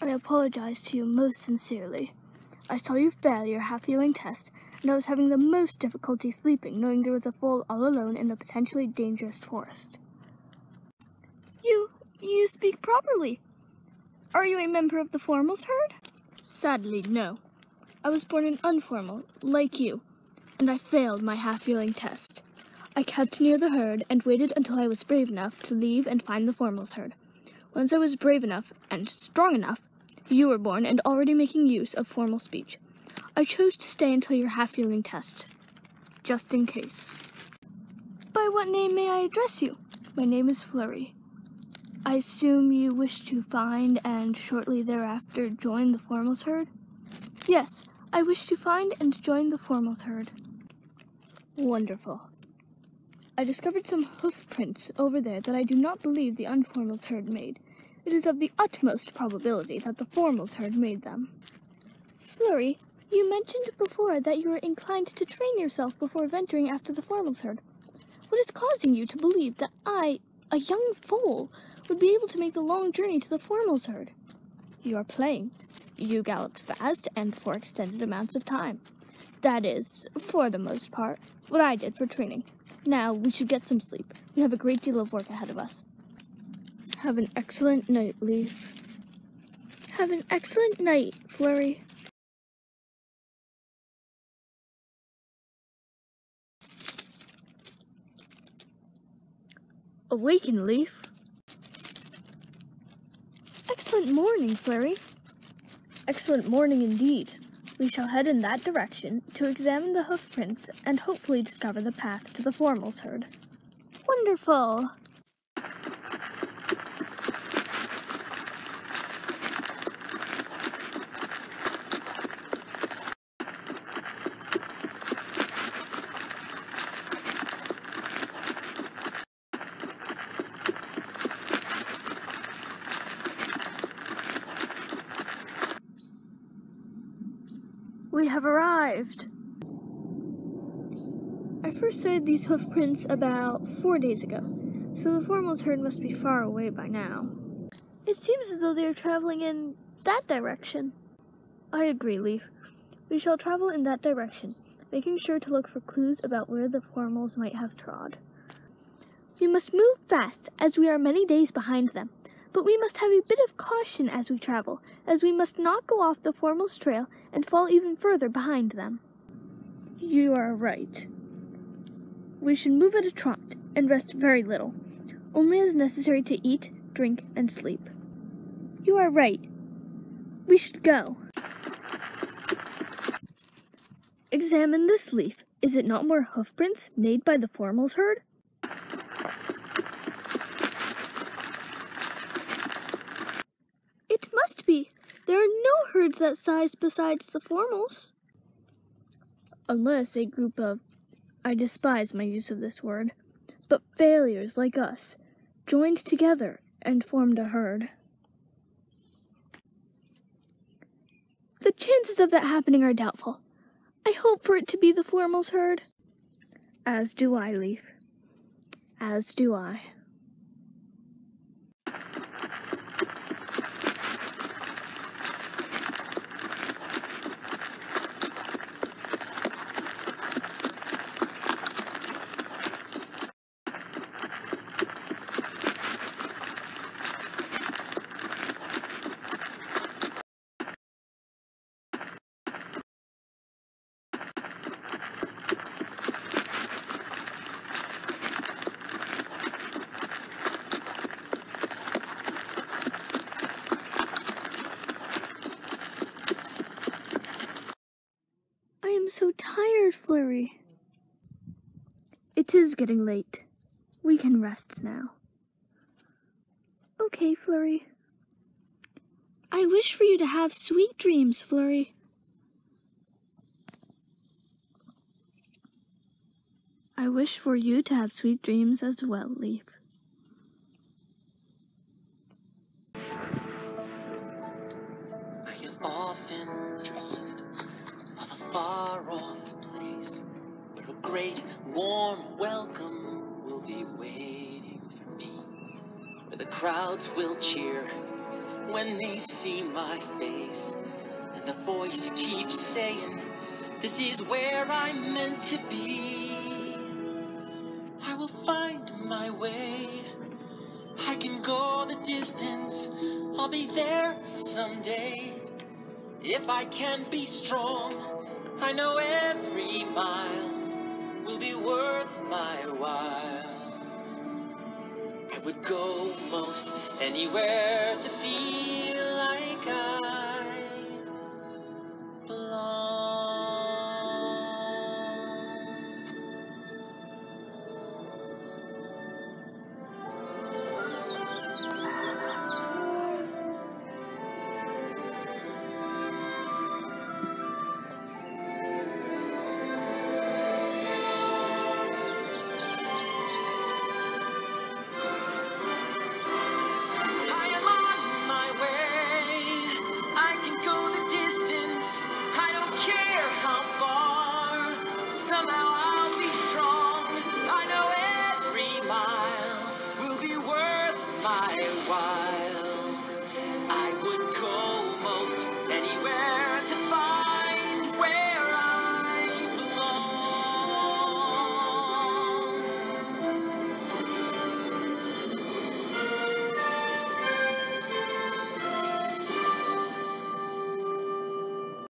I apologize to you most sincerely. I saw you fail your half-healing test, and I was having the most difficulty sleeping knowing there was a fall all alone in the potentially dangerous forest. You, you speak properly. Are you a member of the Formals herd? Sadly, no. I was born an unformal, like you, and I failed my half-healing test. I kept near the herd and waited until I was brave enough to leave and find the Formals herd. Once I was brave enough and strong enough, you were born and already making use of formal speech. I chose to stay until your half-healing test, just in case. By what name may I address you? My name is Flurry. I assume you wish to find and shortly thereafter join the Formals herd? Yes, I wish to find and join the Formals herd. Wonderful. I discovered some hoof prints over there that I do not believe the Unformals herd made. It is of the utmost probability that the Formals herd made them. Flurry, you mentioned before that you were inclined to train yourself before venturing after the Formals herd. What is causing you to believe that I, a young foal, would be able to make the long journey to the Formals herd? You are playing. You galloped fast and for extended amounts of time. That is, for the most part, what I did for training. Now, we should get some sleep. We have a great deal of work ahead of us. Have an excellent night, Leaf. Have an excellent night, Flurry. Awaken, Leaf. Excellent morning, Flurry. Excellent morning indeed. We shall head in that direction to examine the hoof prints and hopefully discover the path to the Formals herd. Wonderful! We have arrived. I first sighted these hoof prints about four days ago, so the Formals herd must be far away by now. It seems as though they are traveling in that direction. I agree, Leaf. We shall travel in that direction, making sure to look for clues about where the Formals might have trod. We must move fast, as we are many days behind them. But we must have a bit of caution as we travel, as we must not go off the Formals trail and fall even further behind them. You are right. We should move at a trot and rest very little, only as necessary to eat, drink, and sleep. You are right. We should go. Examine this leaf. Is it not more hoofprints made by the Formals herd? It must be. There are no herds that size besides the Formals. Unless a group of, I despise my use of this word, but failures like us, joined together and formed a herd. The chances of that happening are doubtful. I hope for it to be the Formals herd. As do I, Leaf. As do I. I am so tired, Flurry. It is getting late. We can rest now. Okay, Flurry. I wish for you to have sweet dreams, Flurry. I wish for you to have sweet dreams as well, Leaf. Great warm welcome will be waiting for me, where the crowds will cheer when they see my face. And the voice keeps saying, This is where I'm meant to be. I will find my way. I can go the distance. I'll be there someday. If I can be strong, I know every mile be worth my while. I would go most anywhere to feel like I. somehow